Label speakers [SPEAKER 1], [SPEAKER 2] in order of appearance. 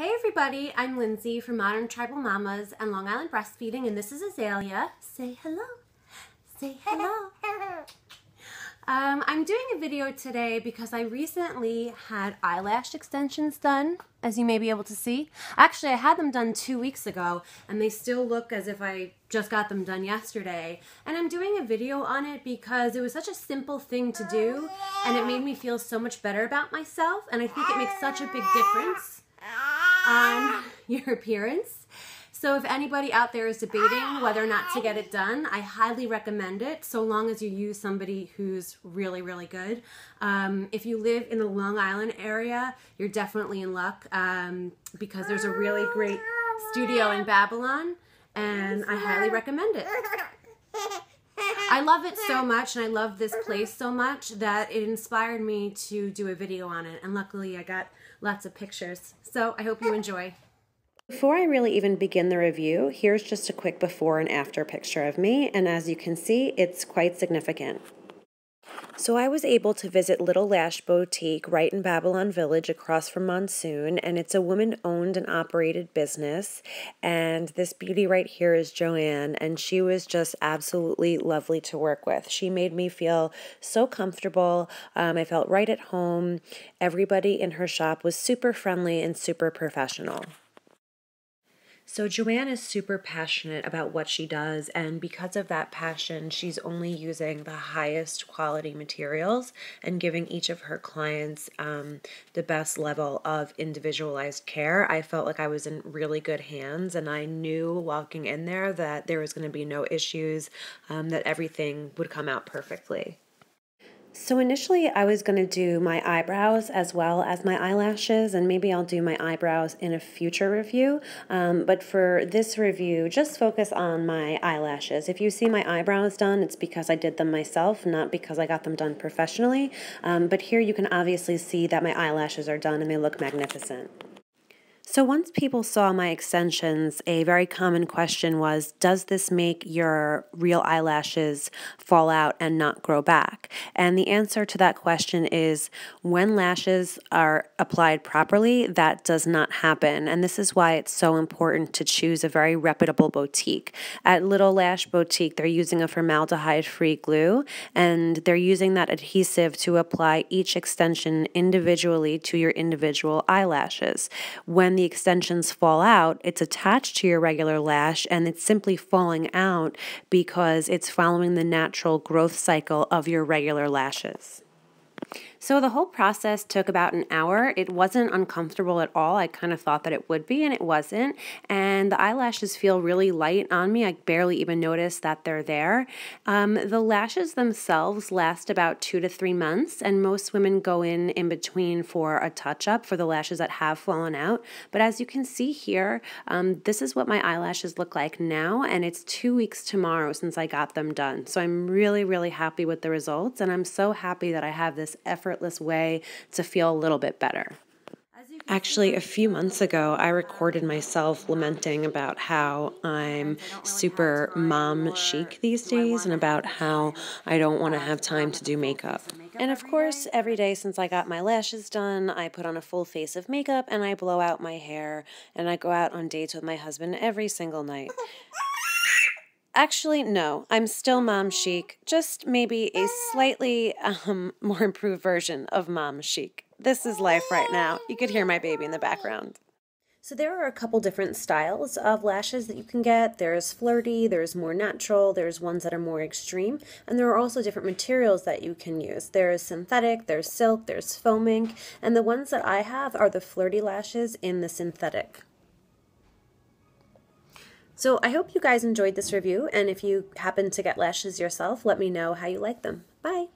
[SPEAKER 1] Hey everybody, I'm Lindsay from Modern Tribal Mamas and Long Island Breastfeeding and this is Azalea. Say hello. Say hello. Um, I'm doing a video today because I recently had eyelash extensions done, as you may be able to see. Actually, I had them done two weeks ago, and they still look as if I just got them done yesterday. And I'm doing a video on it because it was such a simple thing to do, and it made me feel so much better about myself, and I think it makes such a big difference on your appearance. So if anybody out there is debating whether or not to get it done, I highly recommend it so long as you use somebody who's really, really good. Um, if you live in the Long Island area, you're definitely in luck um, because there's a really great studio in Babylon and I highly recommend it. I love it so much and I love this place so much that it inspired me to do a video on it and luckily I got lots of pictures. So I hope you enjoy.
[SPEAKER 2] Before I really even begin the review, here's just a quick before and after picture of me, and as you can see, it's quite significant. So I was able to visit Little Lash Boutique right in Babylon Village across from Monsoon, and it's a woman-owned and operated business. And this beauty right here is Joanne, and she was just absolutely lovely to work with. She made me feel so comfortable. Um, I felt right at home. Everybody in her shop was super friendly and super professional. So Joanne is super passionate about what she does, and because of that passion, she's only using the highest quality materials and giving each of her clients um, the best level of individualized care. I felt like I was in really good hands, and I knew walking in there that there was going to be no issues, um, that everything would come out perfectly. So initially I was going to do my eyebrows as well as my eyelashes and maybe I'll do my eyebrows in a future review. Um, but for this review, just focus on my eyelashes. If you see my eyebrows done, it's because I did them myself, not because I got them done professionally. Um, but here you can obviously see that my eyelashes are done and they look magnificent. So once people saw my extensions, a very common question was, does this make your real eyelashes fall out and not grow back? And the answer to that question is, when lashes are applied properly, that does not happen. And this is why it's so important to choose a very reputable boutique. At Little Lash Boutique, they're using a formaldehyde-free glue, and they're using that adhesive to apply each extension individually to your individual eyelashes. When the extensions fall out, it's attached to your regular lash and it's simply falling out because it's following the natural growth cycle of your regular lashes. So the whole process took about an hour. It wasn't uncomfortable at all. I kind of thought that it would be, and it wasn't. And the eyelashes feel really light on me. I barely even notice that they're there. Um, the lashes themselves last about two to three months, and most women go in in between for a touch up for the lashes that have fallen out. But as you can see here, um, this is what my eyelashes look like now, and it's two weeks tomorrow since I got them done. So I'm really, really happy with the results, and I'm so happy that I have this effort effortless way to feel a little bit better. Actually, a few months ago, I recorded myself lamenting about how I'm super mom chic these days and about how I don't want to have time to do makeup. And of course, every day since I got my lashes done, I put on a full face of makeup and I blow out my hair and I go out on dates with my husband every single night. Actually, no. I'm still mom chic, just maybe a slightly um, more improved version of mom chic. This is life right now. You could hear my baby in the background. So there are a couple different styles of lashes that you can get. There's flirty, there's more natural, there's ones that are more extreme, and there are also different materials that you can use. There's synthetic, there's silk, there's faux mink, and the ones that I have are the flirty lashes in the synthetic. So I hope you guys enjoyed this review, and if you happen to get lashes yourself, let me know how you like them. Bye!